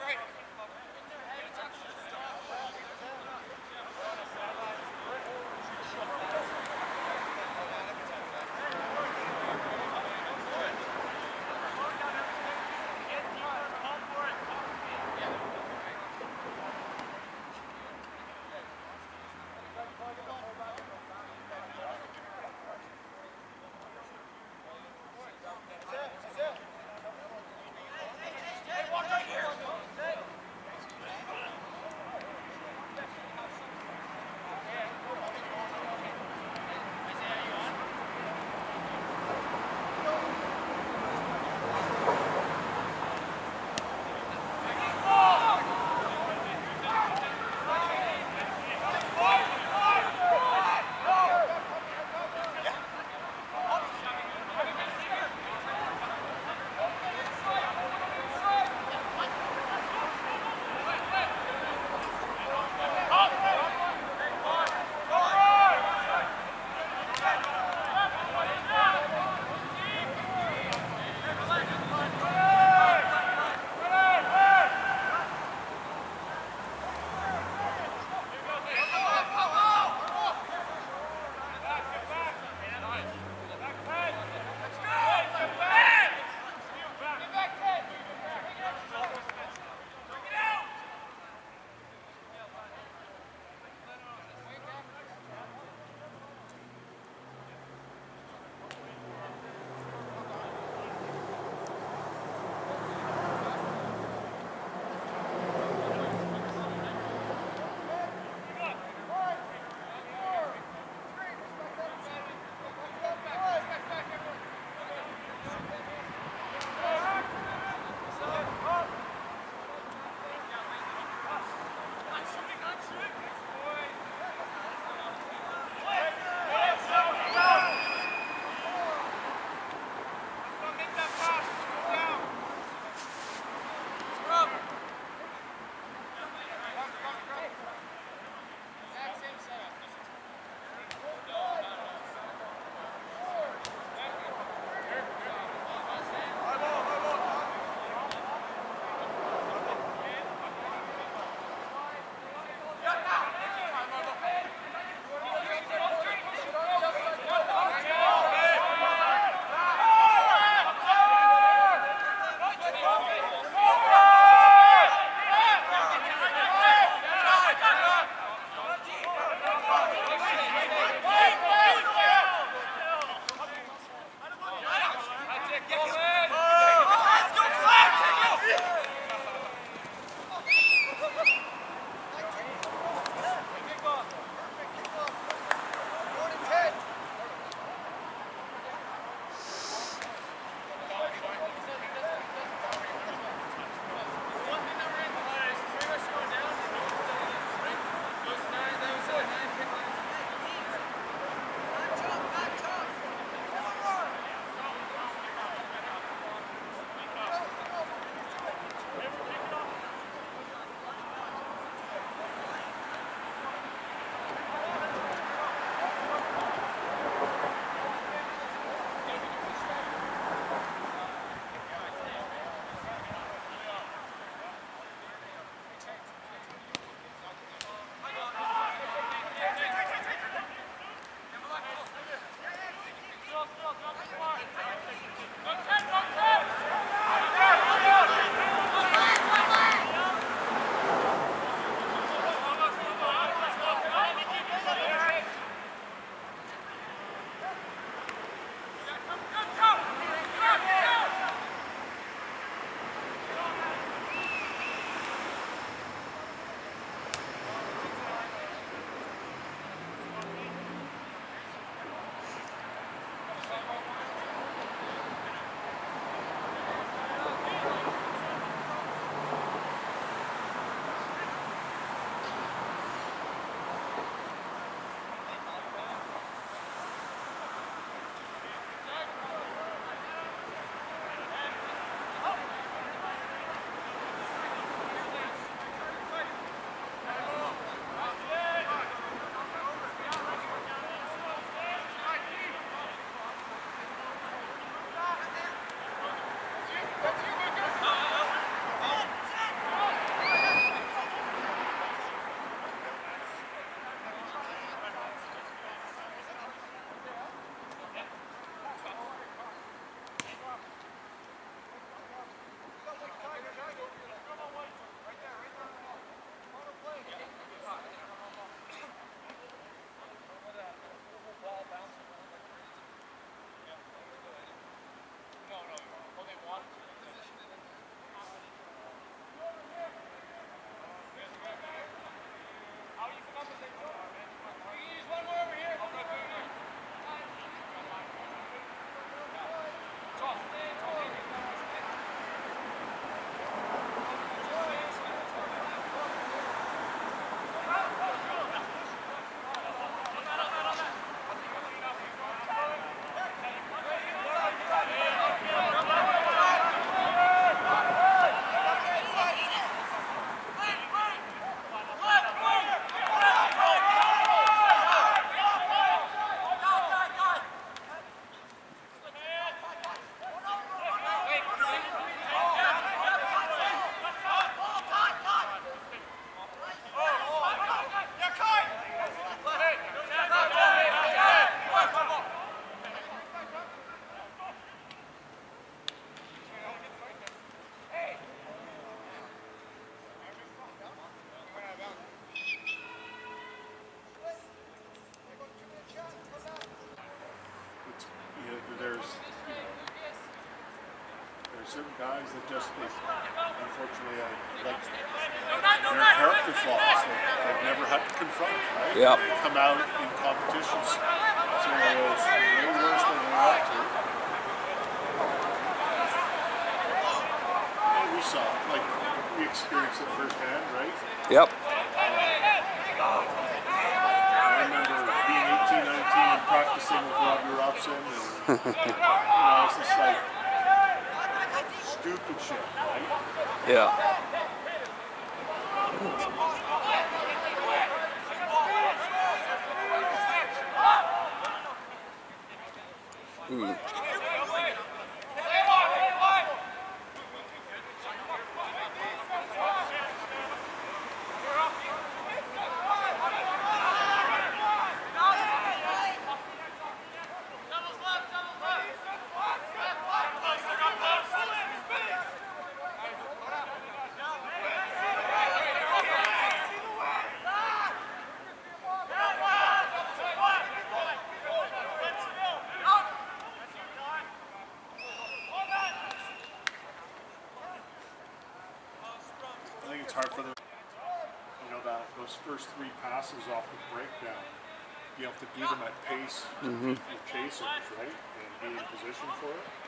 Right. they want just, they, unfortunately, I like their character flaws that they've never had to confront, right? Yep. They come out in competitions, so it's way worse than they ought to. And we saw, like, we experienced it firsthand, right? Yep. I remember being 18, 19 and practicing with Robbie Robson, and you know, it's just like stupid shit, right? Yeah. Mm. I think it's hard for them, you know, that those first three passes off the breakdown. You have to beat them at pace to beat your chasers, right? And be in position for it.